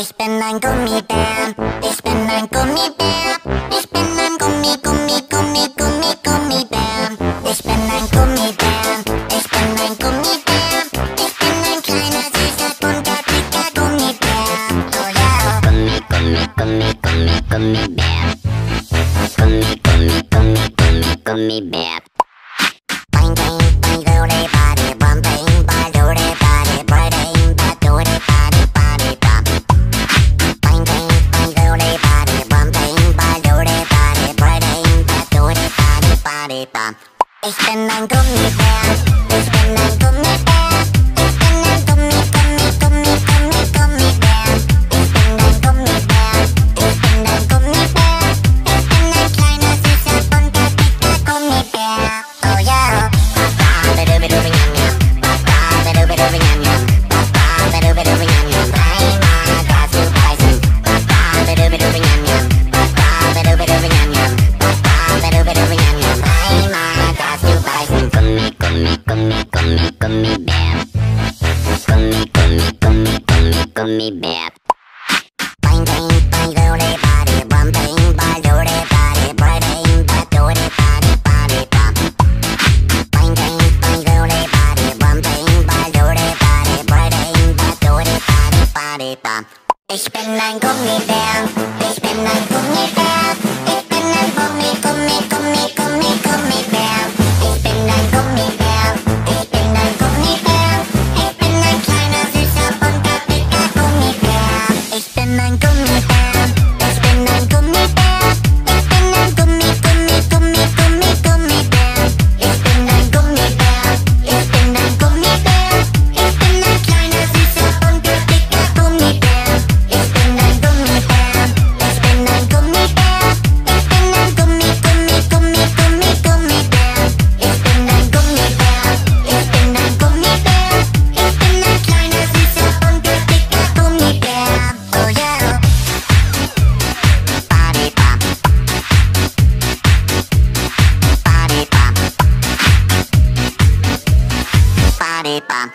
Ich bin ein Gummibär, ich bin ein Gummibär, ich bin ein Gummi, Gummi, Gummi, Gummi, Gummibär. Ich bin ein Gummibär, ich bin ein Gummibär, ich bin ein kleiner, süßer, bunter, dicker Gummibär. Oh ja. Gummi, Gummi, Gummi, Gummi, Gummibär. Gummi, Gummi, Gummi, Gummi, Gummibär. Ich bin ein Gummibär, ich bin ein Gummibär, Gummy bear. Bang bang bang doody body bum bang bang body bang bang doody body body bum. Bang bang body bum bang bang body bang bang doody body body bum. Ich bin ein Gummibär, body